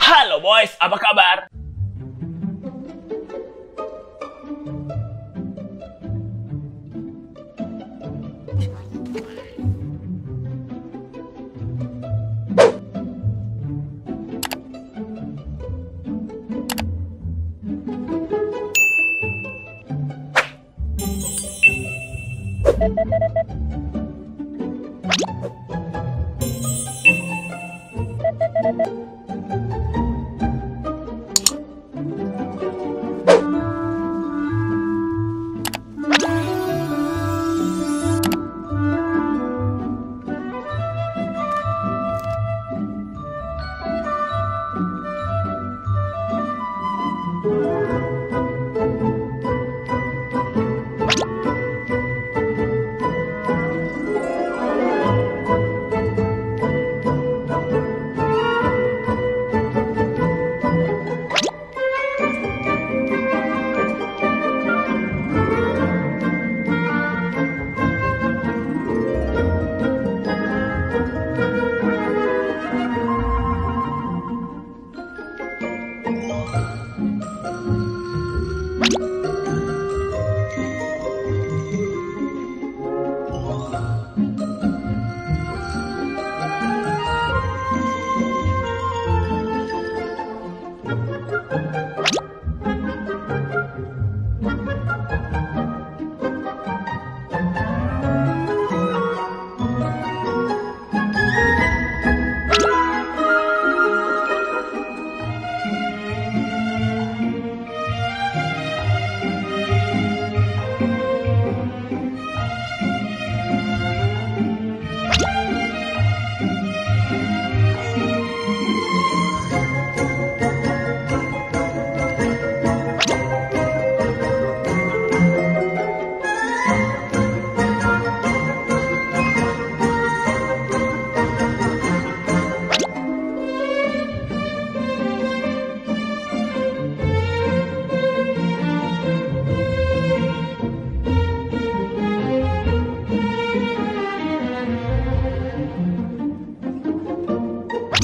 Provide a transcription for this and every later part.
Halo boys, apa kabar?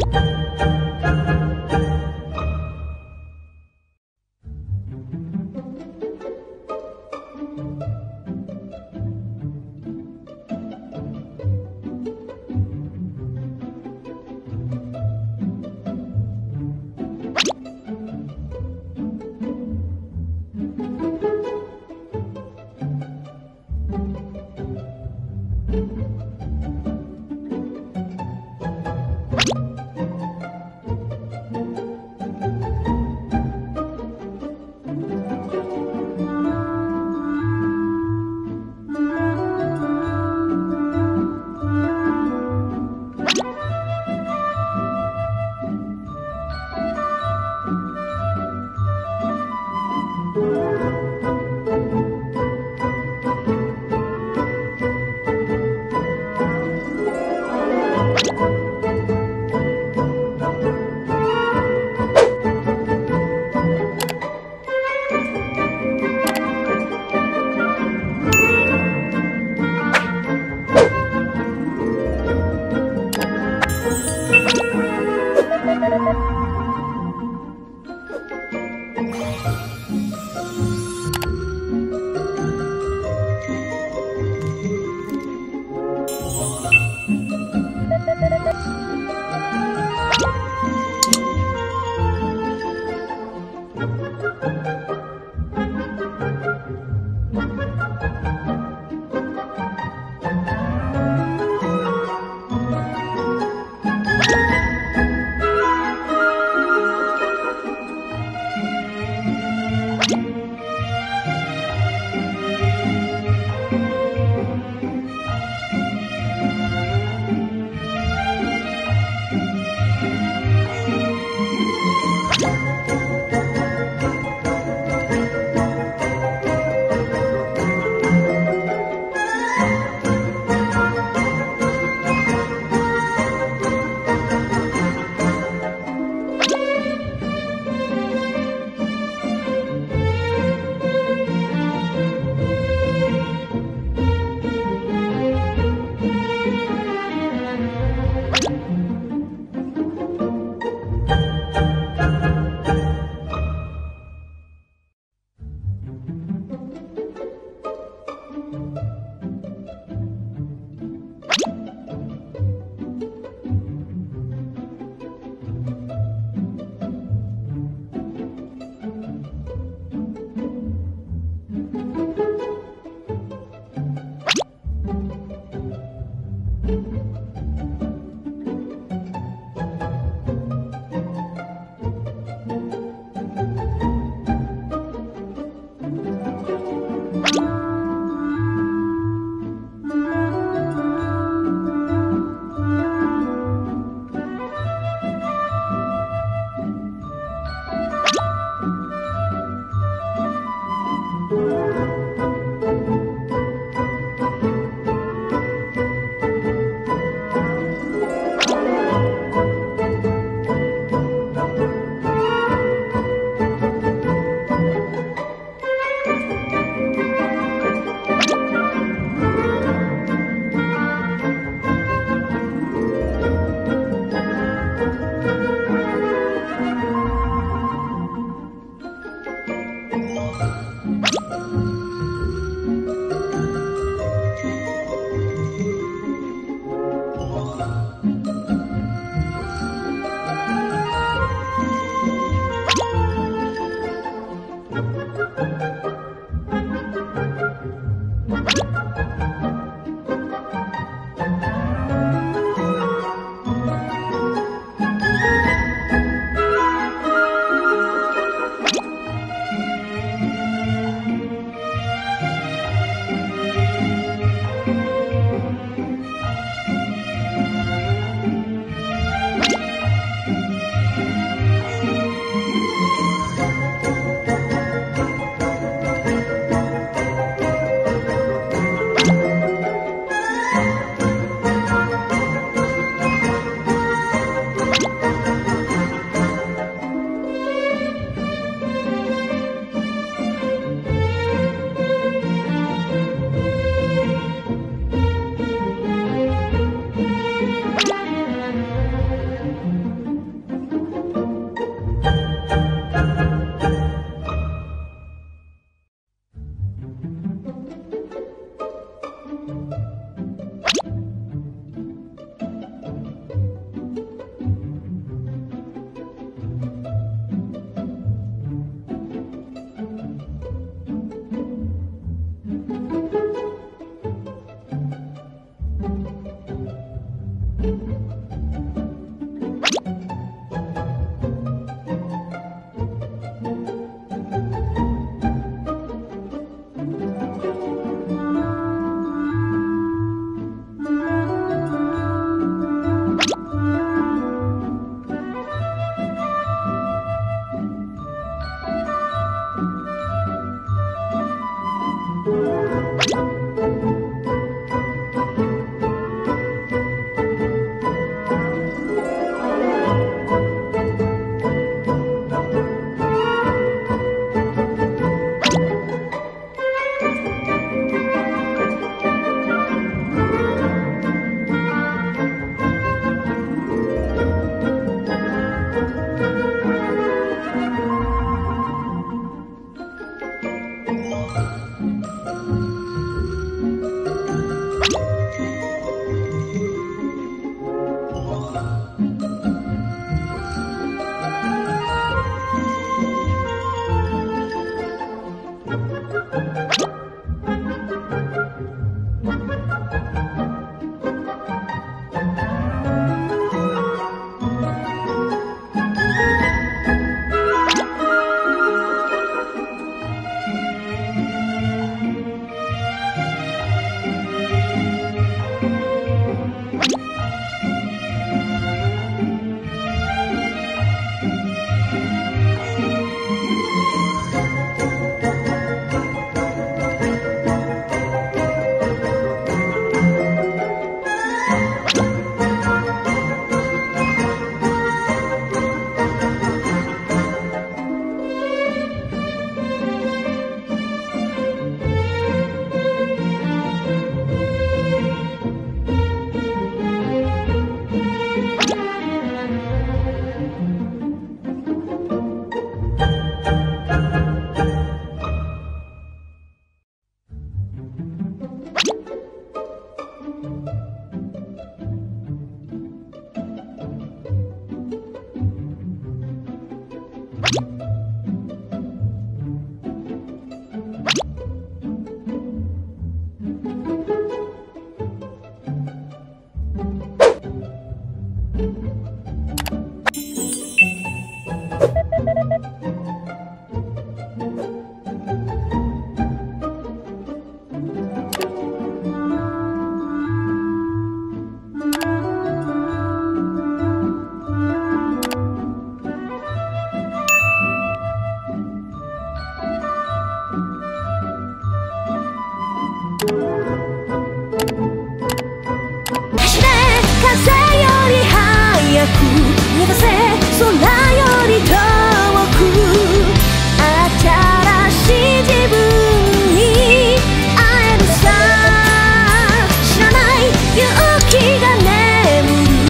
음.